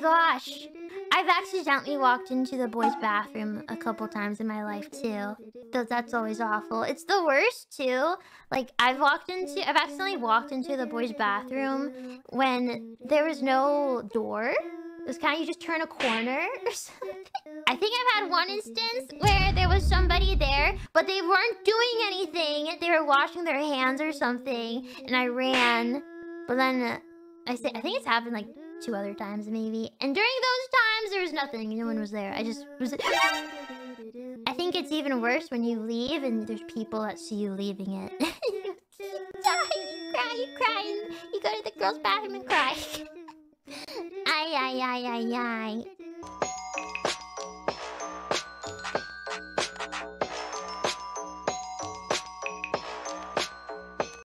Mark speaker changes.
Speaker 1: gosh. I've accidentally walked into the boys' bathroom a couple times in my life too. So that's always awful. It's the worst too. Like I've walked into I've accidentally walked into the boys' bathroom when there was no door. It was kind of you just turn a corner or something. I think I've had one instance where there was somebody there, but they weren't doing anything. They were washing their hands or something, and I ran. But then uh, I say I think it's happened like two other times maybe. And during those times there was nothing. No one was there. I just was I think it's even worse when you leave and there's people that see you leaving it. you die, you cry, you cry, and you go to the girls' bathroom and cry. ay ay ay ay ay.